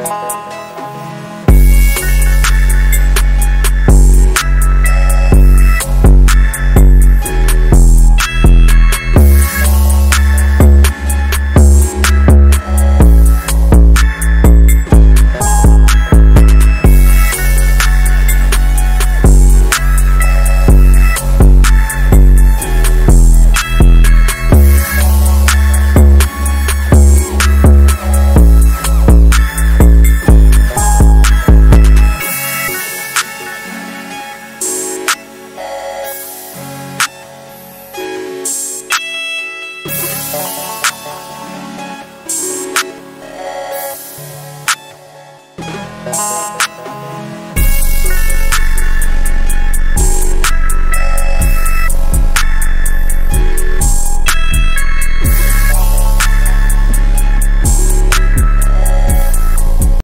Música Música